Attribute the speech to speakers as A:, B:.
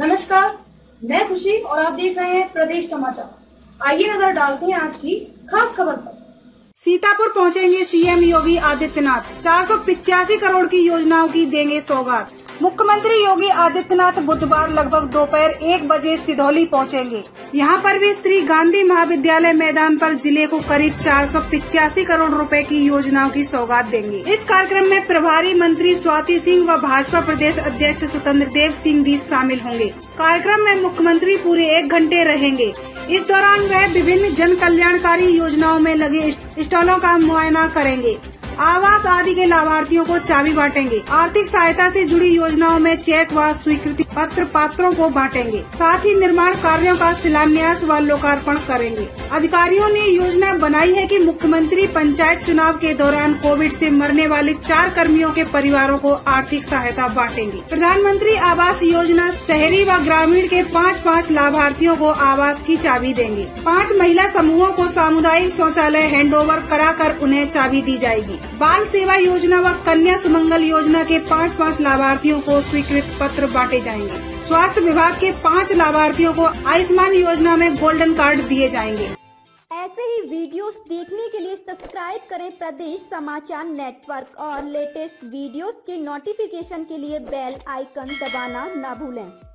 A: नमस्कार, मैं खुशी और आप देख रहे हैं प्रदेश समाचार। आइए नज़र डालते हैं आज की खास खबर पर।
B: सीतापुर पहुँचेंगे सीएम योगी आदित्यनाथ। चार करोड़ की योजनाओं की देंगे सौगात। मुख्यमंत्री योगी आदित्यनाथ बुधवार लगभग दोपहर एक बजे सिधौली पहुँचेंगे। यहाँ पर भी श्री गांधी महाविद्यालय मैदान पर ज़िले को करीब चार करोड़ रुपए की योजनाओं की सौगात देंगे। इस कार्यक्रम में प्रभारी मंत्री स्वाति सिंह व भाजपा प्रदेश अध्यक्ष स्वतंत्र देव सिंह भी शामिल होंगे। कार्यक्रम में मुख्यमंत्री पूरे एक घंटे रहेंगे। इस दौरान वह विभिन्न जन कल्याणकारी योजनाओं में लगे स्टॉलों का मुआयना करेंगे। आवास आदि के लाभार्थियों को चाबी बांटेंगे। आर्थिक सहायता से जुड़ी योजनाओं में चेक व स्वीकृति पत्र पात्रों को बांटेंगे। साथ ही निर्माण कार्यों का शिलान्यास व लोकार्पण करेंगे। अधिकारियों ने योजना बनाई है कि मुख्यमंत्री पंचायत चुनाव के दौरान कोविड से मरने वाले चार कर्मियों के परिवारों को आर्थिक सहायता बांटेंगे। प्रधानमंत्री आवास योजना शहरी व ग्रामीण के पाँच पाँच लाभार्थियों को आवास की चाबी देंगे। पाँच महिला समूहों को सामुदायिक शौचालय हैंडओवर कराकर उन्हें चाबी दी जाएगी। बाल सेवा योजना व कन्या सुमंगल योजना के पाँच पाँच लाभार्थियों को स्वीकृत पत्र बांटे जाएँगे। स्वास्थ्य विभाग के पाँच लाभार्थियों को आयुष्मान योजना में गोल्डन कार्ड दिए जाएँगे।
C: ऐसे ही वीडियोस देखने के लिए सब्सक्राइब करें प्रदेश समाचार नेटवर्क और लेटेस्ट वीडियोस के नोटिफिकेशन के लिए बेल आइकन दबाना न भूलें।